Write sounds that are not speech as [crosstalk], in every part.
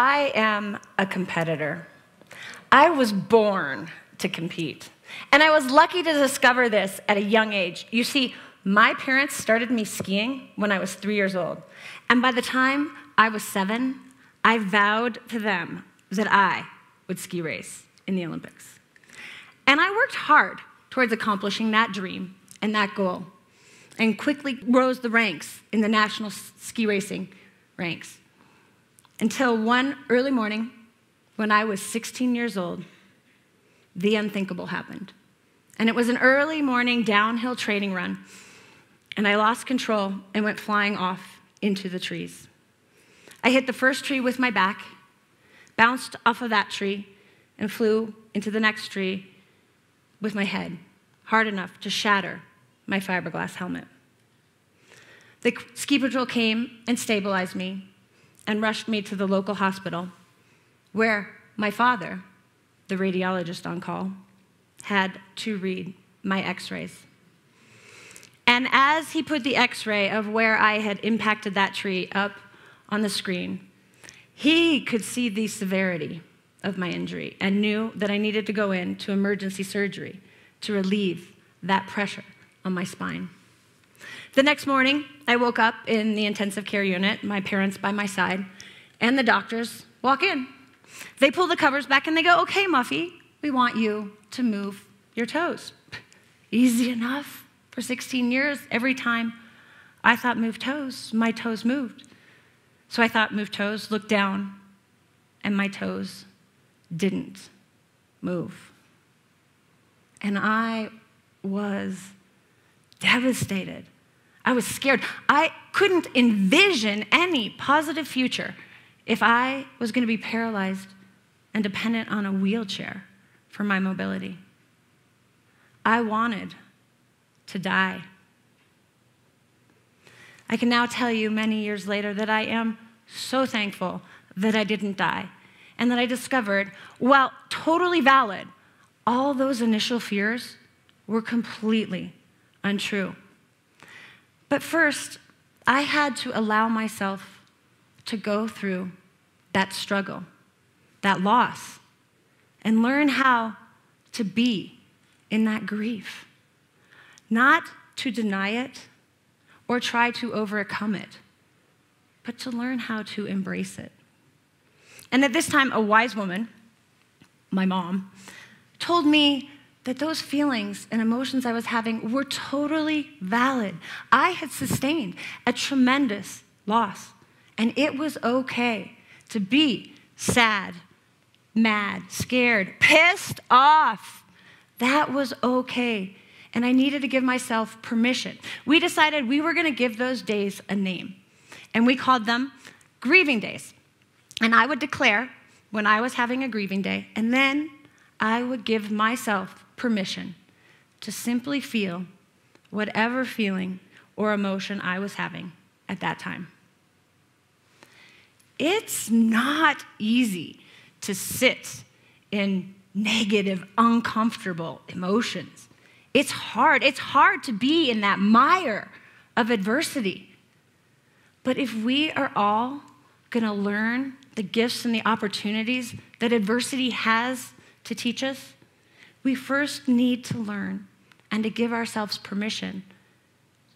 I am a competitor. I was born to compete. And I was lucky to discover this at a young age. You see, my parents started me skiing when I was three years old. And by the time I was seven, I vowed to them that I would ski race in the Olympics. And I worked hard towards accomplishing that dream and that goal and quickly rose the ranks in the national ski racing ranks until one early morning when I was 16 years old, the unthinkable happened. And it was an early morning downhill training run, and I lost control and went flying off into the trees. I hit the first tree with my back, bounced off of that tree, and flew into the next tree with my head, hard enough to shatter my fiberglass helmet. The ski patrol came and stabilized me and rushed me to the local hospital where my father, the radiologist on call, had to read my x rays. And as he put the x ray of where I had impacted that tree up on the screen, he could see the severity of my injury and knew that I needed to go in to emergency surgery to relieve that pressure on my spine. The next morning, I woke up in the intensive care unit, my parents by my side, and the doctors walk in. They pull the covers back and they go, Okay, Muffy, we want you to move your toes. [laughs] Easy enough. For 16 years, every time I thought move toes, my toes moved. So I thought move toes, look down, and my toes didn't move. And I was devastated. I was scared. I couldn't envision any positive future if I was going to be paralyzed and dependent on a wheelchair for my mobility. I wanted to die. I can now tell you many years later that I am so thankful that I didn't die and that I discovered, while totally valid, all those initial fears were completely untrue. But first, I had to allow myself to go through that struggle, that loss, and learn how to be in that grief. Not to deny it or try to overcome it, but to learn how to embrace it. And at this time, a wise woman, my mom, told me that those feelings and emotions I was having were totally valid. I had sustained a tremendous loss, and it was okay to be sad, mad, scared, pissed off. That was okay. And I needed to give myself permission. We decided we were going to give those days a name, and we called them grieving days. And I would declare when I was having a grieving day, and then I would give myself permission to simply feel whatever feeling or emotion I was having at that time. It's not easy to sit in negative, uncomfortable emotions. It's hard. It's hard to be in that mire of adversity. But if we are all going to learn the gifts and the opportunities that adversity has to teach us, we first need to learn and to give ourselves permission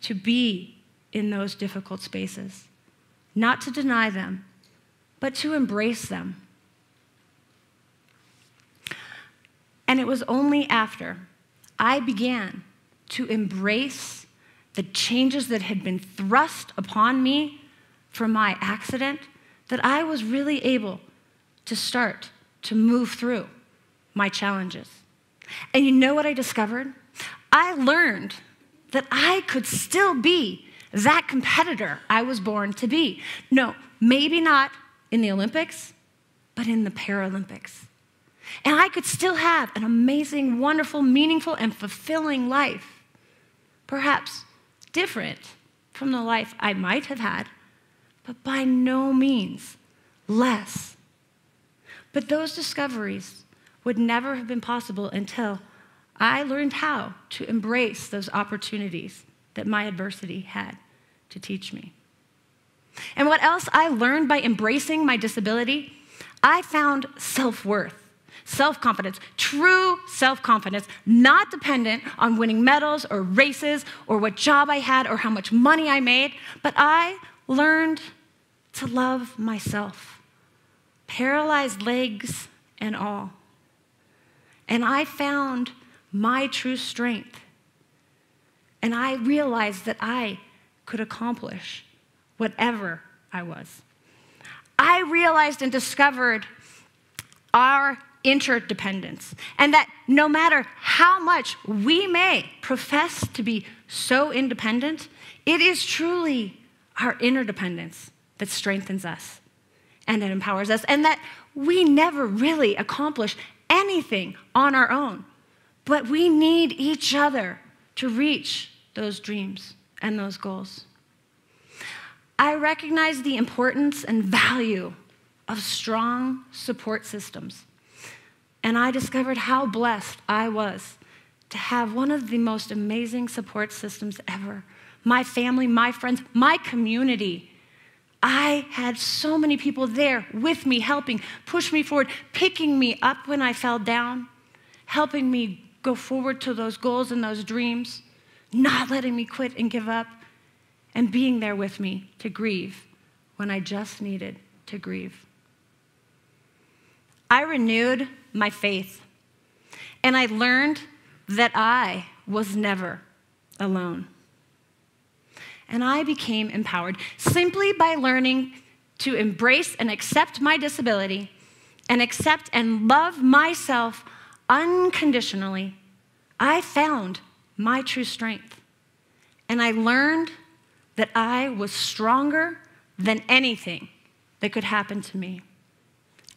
to be in those difficult spaces, not to deny them, but to embrace them. And it was only after I began to embrace the changes that had been thrust upon me from my accident that I was really able to start to move through my challenges. And you know what I discovered? I learned that I could still be that competitor I was born to be. No, maybe not in the Olympics, but in the Paralympics. And I could still have an amazing, wonderful, meaningful, and fulfilling life. Perhaps different from the life I might have had, but by no means less. But those discoveries would never have been possible until I learned how to embrace those opportunities that my adversity had to teach me. And what else I learned by embracing my disability I found self worth self confidence, true self confidence, not dependent on winning medals or races or what job I had or how much money I made, but I learned to love myself, paralyzed legs and all. And I found my true strength. And I realized that I could accomplish whatever I was. I realized and discovered our interdependence, and that no matter how much we may profess to be so independent, it is truly our interdependence that strengthens us and it empowers us, and that we never really accomplish anything on our own, but we need each other to reach those dreams and those goals. I recognize the importance and value of strong support systems. And I discovered how blessed I was to have one of the most amazing support systems ever. My family, my friends, my community. I had so many people there with me, helping, push me forward, picking me up when I fell down, helping me go forward to those goals and those dreams, not letting me quit and give up, and being there with me to grieve when I just needed to grieve. I renewed my faith. And I learned that I was never alone. And I became empowered simply by learning to embrace and accept my disability and accept and love myself unconditionally. I found my true strength. And I learned that I was stronger than anything that could happen to me.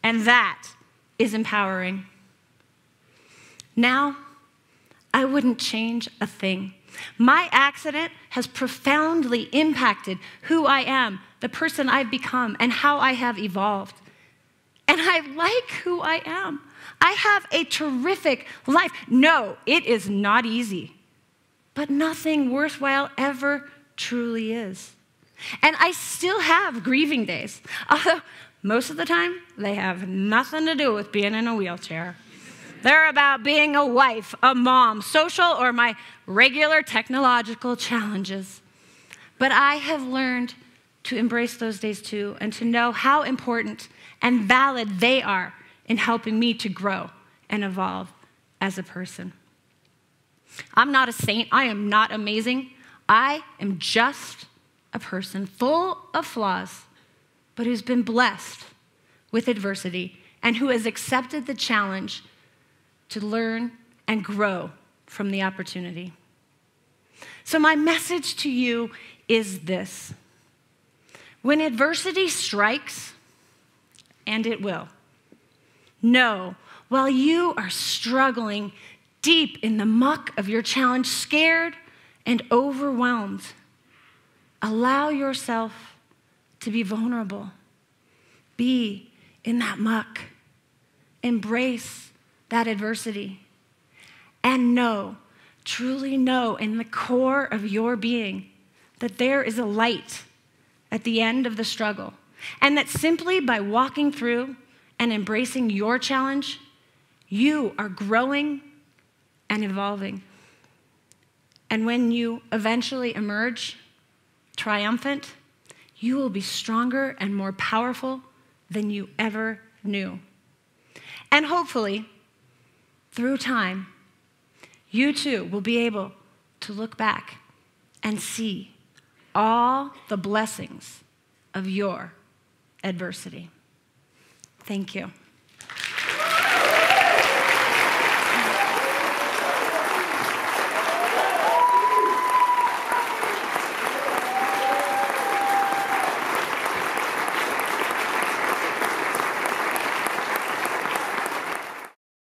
And that is empowering. Now, I wouldn't change a thing. My accident has profoundly impacted who I am, the person I've become, and how I have evolved. And I like who I am. I have a terrific life. No, it is not easy, but nothing worthwhile ever truly is. And I still have grieving days, [laughs] although most of the time, they have nothing to do with being in a wheelchair. They're about being a wife, a mom, social, or my regular technological challenges. But I have learned to embrace those days too and to know how important and valid they are in helping me to grow and evolve as a person. I'm not a saint. I am not amazing. I am just a person full of flaws but who's been blessed with adversity and who has accepted the challenge to learn and grow from the opportunity. So, my message to you is this when adversity strikes, and it will, know while you are struggling deep in the muck of your challenge, scared and overwhelmed, allow yourself to be vulnerable. Be in that muck. Embrace that adversity. And know, truly know in the core of your being that there is a light at the end of the struggle. And that simply by walking through and embracing your challenge, you are growing and evolving. And when you eventually emerge triumphant, you will be stronger and more powerful than you ever knew. And hopefully, through time, you too will be able to look back and see all the blessings of your adversity. Thank you.